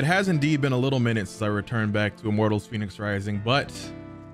It has indeed been a little minute since I returned back to Immortals Fenyx Rising, but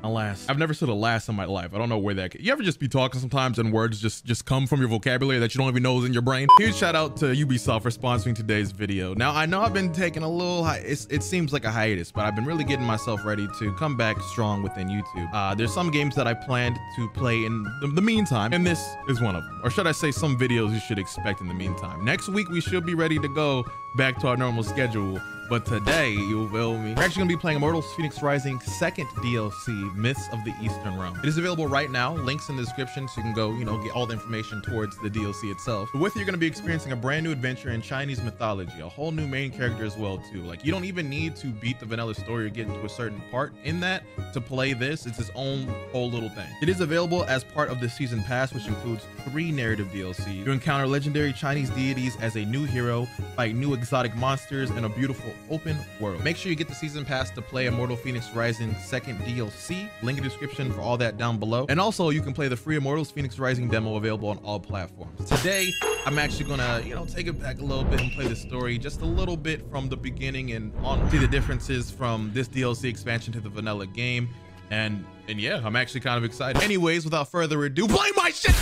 alas, I've never said alas in my life. I don't know where that. You ever just be talking sometimes and words just just come from your vocabulary that you don't even know is in your brain? Huge shout out to Ubisoft for sponsoring today's video. Now I know I've been taking a little. It seems like a hiatus, but I've been really getting myself ready to come back strong within YouTube. Uh, there's some games that I planned to play in the, the meantime, and this is one of them. Or should I say, some videos you should expect in the meantime. Next week we should be ready to go back to our normal schedule. But today, you feel me? We're actually gonna be playing Immortals Fenyx Rising second DLC, Myths of the Eastern Realm. It is available right now, links in the description so you can go, you know, get all the information towards the DLC itself. But with it, you're gonna be experiencing a brand new adventure in Chinese mythology, a whole new main character as well too. Like you don't even need to beat the vanilla story or get into a certain part in that to play this. It's its own whole little thing. It is available as part of the season pass, which includes three narrative DLC. You encounter legendary Chinese deities as a new hero, fight new exotic monsters, and a beautiful open world. Make sure you get the season pass to play Immortal Fenyx Rising second DLC. Link in the description for all that down below. And also you can play the free Immortals Fenyx Rising demo available on all platforms. Today, I'm actually gonna, you know, take it back a little bit and play the story just a little bit from the beginning and on see the differences from this DLC expansion to the vanilla game. And and yeah, I'm actually kind of excited. Anyways, without further ado, play my shit!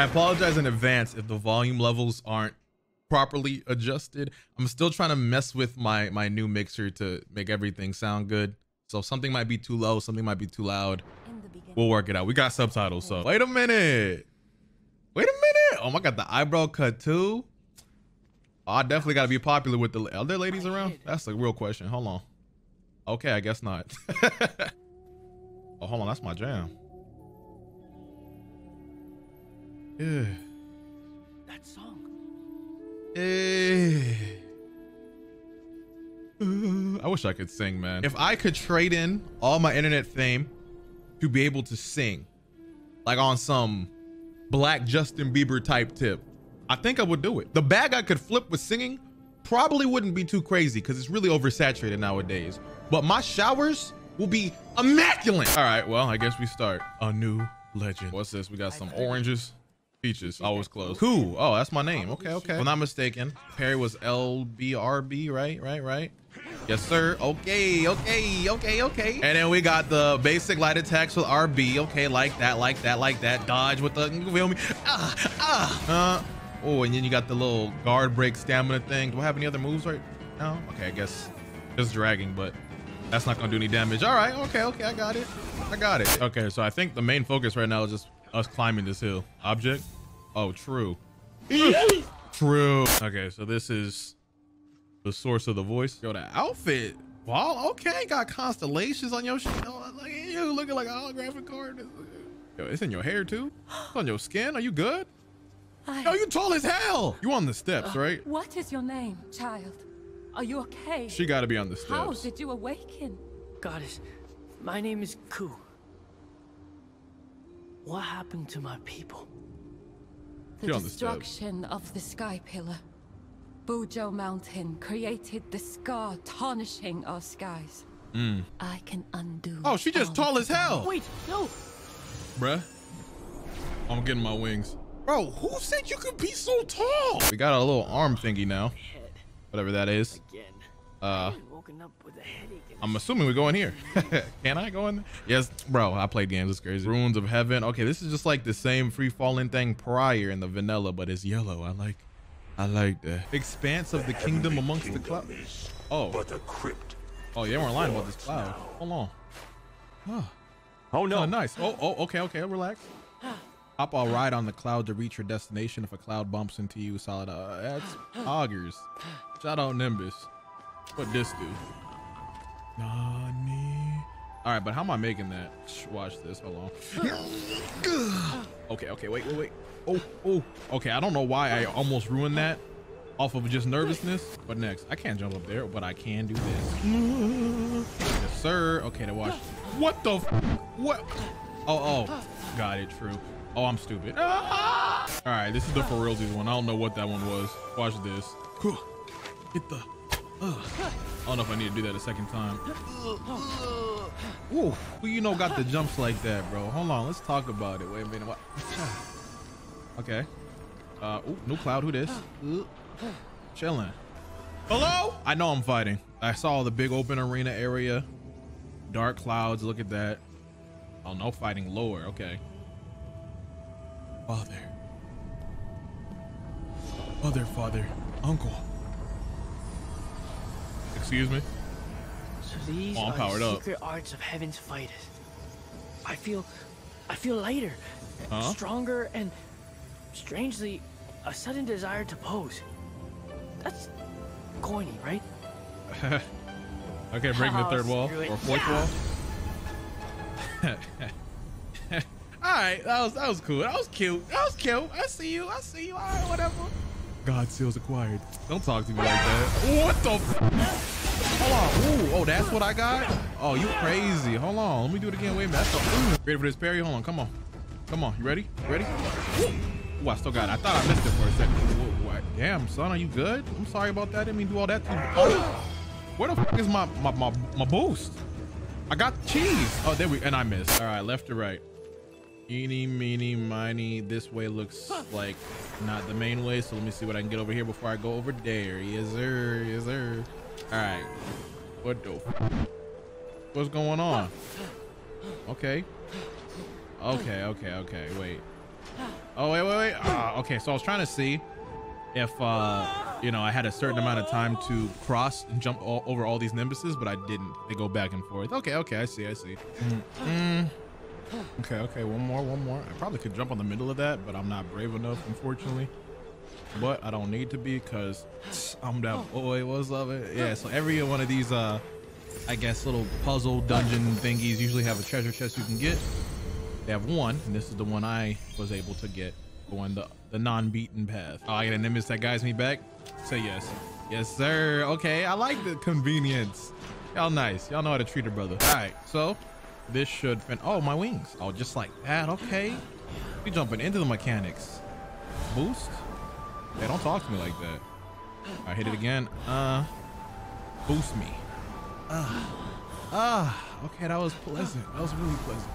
I apologize in advance if the volume levels aren't properly adjusted. I'm still trying to mess with my my new mixer to make everything sound good. So something might be too low, something might be too loud. We'll work it out. We got subtitles, so wait a minute. Wait a minute. Oh my god, the eyebrow cut too. Oh, I definitely got to be popular with the other ladies around. That's a real question. Hold on. Okay, I guess not. oh, hold on. That's my jam. Yeah. That song. Yeah. Uh, I wish I could sing, man. If I could trade in all my internet fame to be able to sing, like on some black Justin Bieber type tip, I think I would do it. The bag I could flip with singing probably wouldn't be too crazy because it's really oversaturated nowadays. But my showers will be immaculate. All right, well, I guess we start a new legend. What's this? We got some oranges. Peaches, always close. Who? Oh, that's my name. Okay, okay. If I'm not mistaken, Perry was LBRB, right? Right, right? Yes, sir. Okay, okay, okay, okay. And then we got the basic light attacks with RB. Okay, like that, like that, like that. Dodge with the, you feel me? Ah, ah. Uh, oh, and then you got the little guard break stamina thing. Do I have any other moves right now? Okay, I guess just dragging, but that's not gonna do any damage. All right, okay, okay, I got it. I got it. Okay, so I think the main focus right now is just us climbing this hill. Object? Oh, true. true. Okay, so this is the source of the voice. Yo, the outfit. Wow, okay, got constellations on your shit. Oh, look at you looking like a holographic card. Yo, it's in your hair too? It's on your skin? Are you good? I... Yo, you tall as hell. You on the steps, uh, right? What is your name, child? Are you okay? She gotta be on the steps. How did you awaken? Goddess, my name is Ku. What happened to my people? The destruction the of the Sky Pillar. Buzhou Mountain created the scar tarnishing our skies. Mm. I can undo. Oh, she just tall as hell. Wait, no. Bruh. I'm getting my wings. Bro, who said you could be so tall? We got a little arm thingy now. Whatever that is. Uh, I'm assuming we go in here. Can I go in? Yes, bro. I played games. It's crazy. Ruins of Heaven. Okay, this is just like the same free falling thing prior in the vanilla, but it's yellow. I like, I like the expanse of the kingdom amongst the clouds. Oh, but a crypt. Oh, yeah, we're lying about this cloud. Hold on. Oh, oh no. Oh, nice. Oh, oh, okay, okay. Relax. Hop all ride on the cloud to reach your destination. If a cloud bumps into you, solid. Uh, that's augers. Shout out Nimbus. What this do? Nani. All right, but how am I making that? Watch this. Hold on. okay, okay, wait, wait, wait. Oh, oh. Okay, I don't know why I almost ruined that off of just nervousness. But next, I can't jump up there, but I can do this. Yes, sir. Okay, to watch. What the? what? Oh, oh. Got it. True. Oh, I'm stupid. Ah! All right, this is the for realsies one. I don't know what that one was. Watch this. Get the. I don't know if I need to do that a second time. Ooh, who you know got the jumps like that, bro? Hold on, let's talk about it. Wait a minute. What? Okay. Uh, ooh, new cloud. Who this? Chilling. Hello? I know I'm fighting. I saw the big open arena area. Dark clouds. Look at that. Oh, no fighting lower. Okay. Father. Mother, father, uncle. Excuse me? So these Oh, I'm are powered the up. secret arts of heaven's fighters. I feel, I feel lighter, Huh? stronger, and strangely, a sudden desire to pose. That's corny, right? Okay, breaking the Oh, third wall it. or fourth wall. All right, that was that was cool. That was cute. That was cute. I see you. I see you. All right, whatever. God seals acquired. Don't talk to me like that. What the? F Hold on. Ooh, oh, that's what I got. Oh, you crazy. Hold on. Let me do it again. Wait a minute. That's the, ready for this parry? Hold on. Come on. Come on. You ready? Ready? Ooh, I still got it. I thought I missed it for a second. Whoa, what? Damn, son, are you good? I'm sorry about that. I didn't mean do all that. Oh, where the fuck is my, my, my, my boost? I got cheese. Oh, there we, and I missed. All right, left to right. Eeny, meeny, miny. This way looks like not the main way. So let me see what I can get over here before I go over there. Yes, sir. Yes, sir. All right. What the? What's going on? Okay. Okay, okay, okay. Wait. Oh, wait, wait, wait. Ah, okay, so I was trying to see if, uh, you know, I had a certain amount of time to cross and jump all, over all these nimbuses, but I didn't. They go back and forth. Okay, okay, I see, I see. Mm, mm. Okay, okay, one more, one more. I probably could jump on the middle of that, but I'm not brave enough, unfortunately. But I don't need to be because I'm that boy. What's up? Yeah, so every one of these, uh, I guess, little puzzle dungeon thingies usually have a treasure chest you can get. They have one, and this is the one I was able to get going the, the non-beaten path. Oh, I get a nimbus that guides me back? Say yes. Yes, sir. Okay, I like the convenience. Y'all nice. Y'all know how to treat a brother. All right, so this should fin- Oh, my wings. Oh, just like that. Okay. We jumping into the mechanics. Boost? Hey, don't talk to me like that. I hit it again. Uh, boost me. Ah, ah. Okay, that was pleasant. That was really pleasant.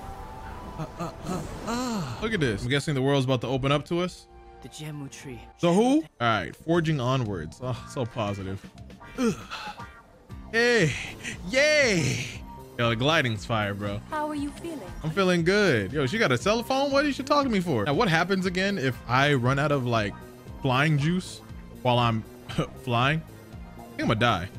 Uh, uh, uh, uh. Look at this. I'm guessing the world's about to open up to us. The Jianmu tree. So who? All right, forging onwards. Oh, so positive. Ugh. Hey, yay! Yo, the gliding's fire, bro. How are you feeling? I'm feeling good. Yo, she got a cell phone? What is she talking to me for? Now, what happens again if I run out of like flying juice while I'm flying? I think I'm gonna die.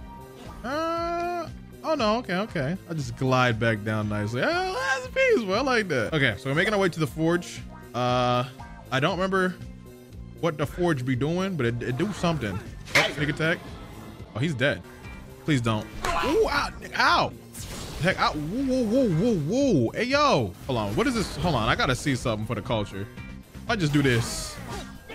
Uh, oh no, okay, okay. I just glide back down nicely. Oh, that's peaceful. I like that. Okay, so we're making our way to the forge. Uh, I don't remember what the forge be doing, but it, it do something. Oh, sneak attack. Oh, he's dead. Please don't. Ooh, ow, ow. Heck, ow. Whoa, whoa, whoa, whoa, whoa. Hey, yo. Hold on. What is this? Hold on. I gotta see something for the culture. I just do this.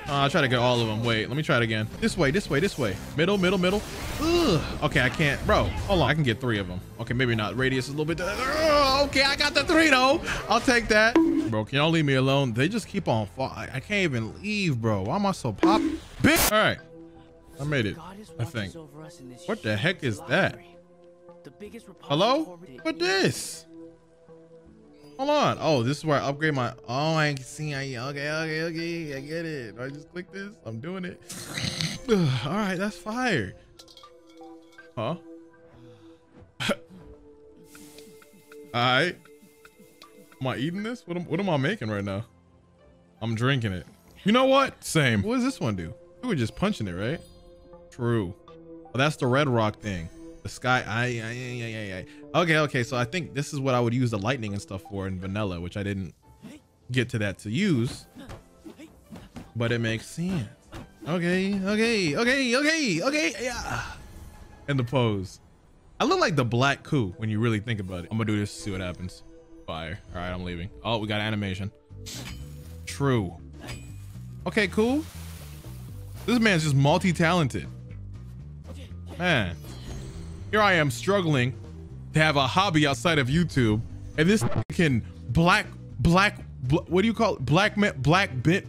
Uh, I'll try to get all of them. Wait, let me try it again. This way, this way, this way. Middle, middle, middle. Ugh. Okay, I can't. Bro, hold on. I can get three of them. Okay, maybe not. Radius is a little bit. Ugh, okay, I got the three though. I'll take that. Bro, can y'all leave me alone? They just keep on. I I can't even leave, bro. Why am I so pop? All right. I made it. I think. What the heck is that? The biggest Hello? What this? Hold on. Oh, this is where I upgrade my. Oh, I can see. I, okay, okay, okay. I get it. I just click this. I'm doing it. All right, that's fire. Huh? All right. Am I eating this? What am, what am I making right now? I'm drinking it. You know what? Same. What does this one do? We were just punching it, right? True. Oh, that's the red rock thing. The sky. I, I, I, I. Okay, okay. So I think this is what I would use the lightning and stuff for in vanilla, which I didn't get to that to use. But it makes sense. Okay, okay, okay, okay, okay. Yeah. And the pose. I look like the black coup when you really think about it. I'm gonna do this to see what happens. Fire. All right, I'm leaving. Oh, we got animation. True. Okay, cool. This man's just multi-talented. Man, here I am struggling to have a hobby outside of YouTube, and this can black, black, bl what do you call it? Black, me black bit,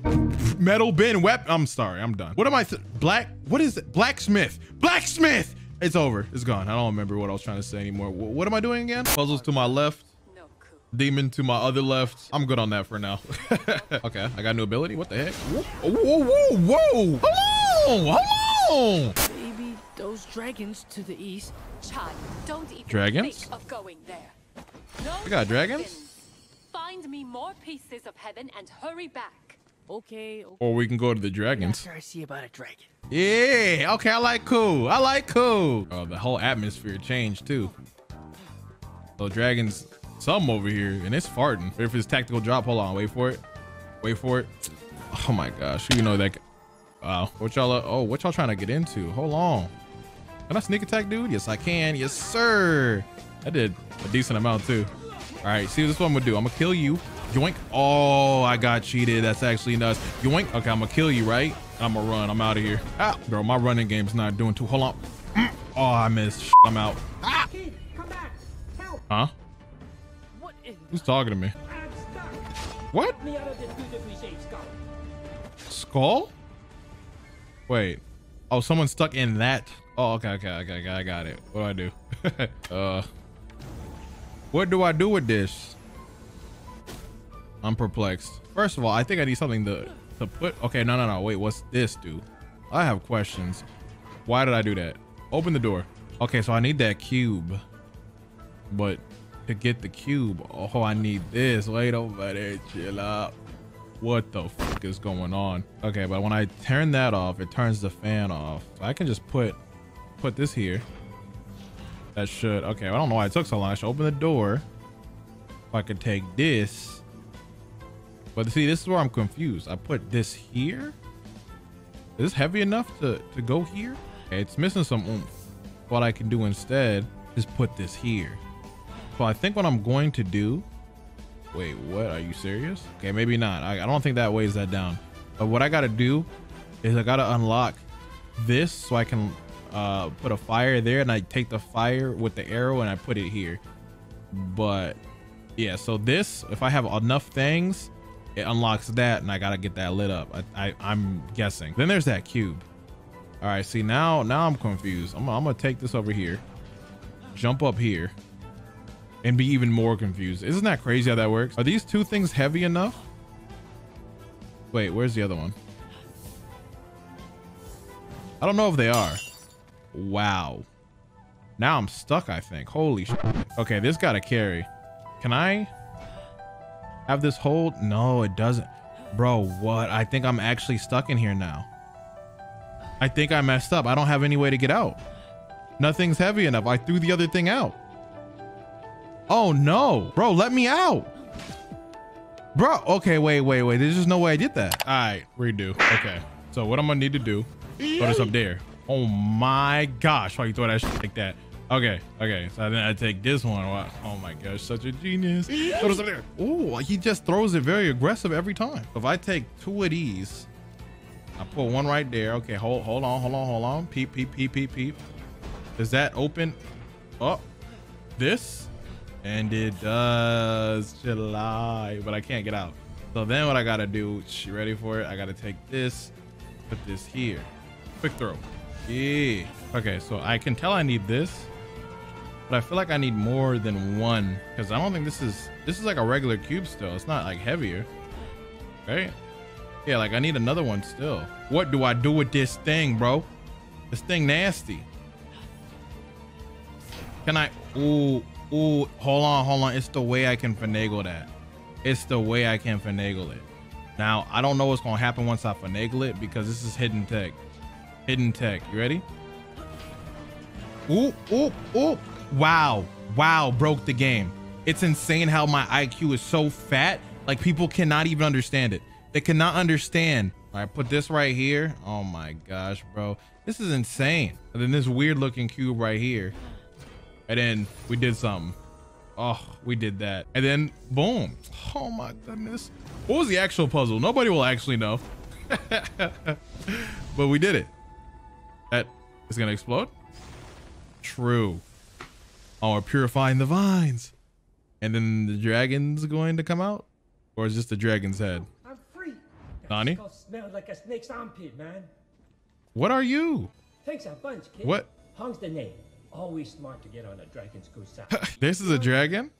metal bin weapon. I'm sorry, I'm done. What am I? Black, what is it? Blacksmith, blacksmith. It's over. It's gone. I don't remember what I was trying to say anymore. Wh- What am I doing again? Puzzles to my left. No. Demon to my other left. I'm good on that for now. okay, I got a new ability. What the heck? Whoa, whoa, whoa, whoa! Hold on, hold on! Maybe those dragons to the east. Child, don't even Dragons? think of going there. No We got dragons? Find me more pieces of heaven and hurry back. Okay, okay. Or we can go to the dragons. After I see about a dragon. Yeah, okay, I like cool. I like cool. Oh, the whole atmosphere changed too. So dragons, some over here, and it's farting. If it's tactical drop, hold on, wait for it. Wait for it. Oh my gosh, you know that. Wow, what y'all? uh, Oh, what y'all trying to get into? Hold on. Can I sneak attack, dude? Yes, I can. Yes, sir. I did a decent amount too. All right, see this is what I'm gonna do. I'm gonna kill you. Yoink. Oh, I got cheated. That's actually nuts. Yoink. Okay, I'm gonna kill you, right? I'm gonna run. I'm out of here. Ah, bro, my running game's not doing too. Hold on. Mm. Oh, I missed. I'm out. Ah. Huh? Who's talking to me? What? Skull? Wait. Oh, someone's stuck in that. Oh, okay, okay, okay, okay. I got it. What do I do? uh, what do I do with this? I'm perplexed. First of all, I think I need something to to put. Okay, no, no, no. Wait, what's this do? I have questions. Why did I do that? Open the door. Okay, so I need that cube, but to get the cube, oh, I need this. Wait over there, chill out. What the fuck is going on? Okay, but when I turn that off, it turns the fan off. I can just put put this here. That should okay. I don't know why it took so long. I should open the door. If I could take this. But see, this is where I'm confused. I put this here. Is this heavy enough to, to go here? Okay, it's missing some oomph. What I can do instead is put this here. So I think what I'm going to do. Wait, what? Are you serious? Okay, maybe not. I, I don't think that weighs that down. But what I got to do is I got to unlock this so I can uh, put a fire there and I take the fire with the arrow and I put it here. But yeah, so this, if I have enough things, it unlocks that and I got to get that lit up. I, I, I'm guessing. Then there's that cube. All right, see now, now I'm confused. I'm, I'm gonna take this over here, jump up here, and be even more confused. Isn't that crazy how that works? Are these two things heavy enough? Wait, where's the other one? I don't know if they are. Wow. Now I'm stuck, I think. Holy sh Okay, this got to carry. Can I have this hold? No, it doesn't. Bro, what? I think I'm actually stuck in here now. I think I messed up. I don't have any way to get out. Nothing's heavy enough. I threw the other thing out. Oh no, bro, let me out. Bro, okay, wait, wait, wait. There's just no way I did that. All right, redo. Okay, so what I'm gonna need to do, throw this up there. Oh my gosh, why you throw that shit like that? Okay, okay, so then I take this one. Wow. Oh my gosh, such a genius. Up. Oh, he just throws it very aggressive every time. If I take two of these, I put one right there. Okay, hold, hold on, hold on, hold on. Peep, peep, peep, peep, peep. Does that open? Oh, this? And it does July, but I can't get out. So then what I gotta do, you ready for it? I gotta take this, put this here. Quick throw. Yeah. Okay, so I can tell I need this, but I feel like I need more than one because I don't think this is, this is like a regular cube still. It's not like heavier, right? Yeah, like I need another one still. What do I do with this thing, bro? This thing nasty. Can I, ooh, ooh, hold on, hold on. It's the way I can finagle that. It's the way I can finagle it. Now, I don't know what's to happen once I finagle it because this is hidden tech. Hidden tech. You ready? Ooh, ooh, ooh. Wow. Wow. Broke the game. It's insane how my IQ is so fat. Like people cannot even understand it. They cannot understand. All right, put this right here. Oh my gosh, bro. This is insane. And then this weird looking cube right here. And then we did something. Oh, we did that. And then boom. Oh my goodness. What was the actual puzzle? Nobody will actually know. but we did it. That is gonna explode. True. Oh, we're purifying the vines. And then the dragon's going to come out? Or is just the dragon's head? I'm free. Nani? Smells like a snake's armpit, man. What are you? Thanks a bunch, kid. What? Hong's the name. Always smart to get on a dragon's good side. this is a dragon?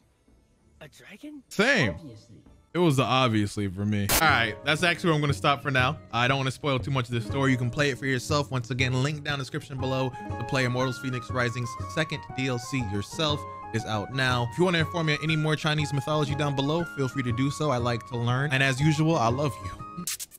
A dragon? Same. Obviously. It was obviously for me. All right, that's actually where I'm to stop for now. I don't want to spoil too much of this story. You can play it for yourself. Once again, link down description below to play Immortals Fenyx Rising's second DLC yourself is out now. If you want to inform me any more Chinese mythology down below, feel free to do so. I like to learn. And as usual, I love you.